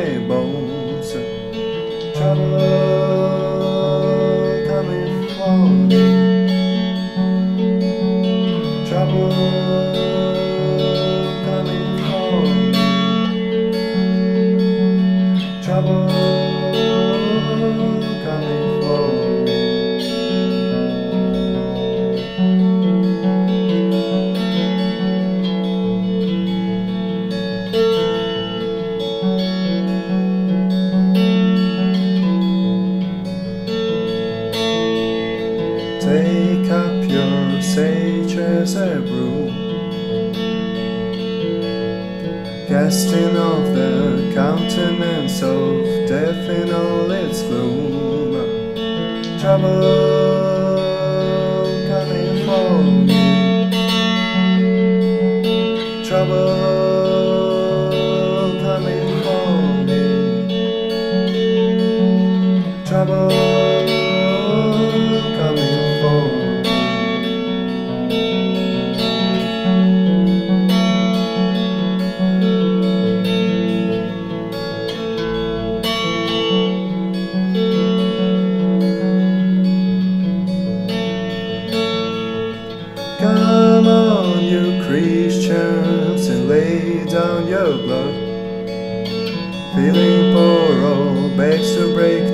and their bones. Me. Trouble coming for me. Trouble coming for Take up your sage as a broom, casting off the countenance of death in all its gloom. Trouble coming for me, trouble coming for me, trouble you Christians, and lay down your blood. Feeling poor, all backs to break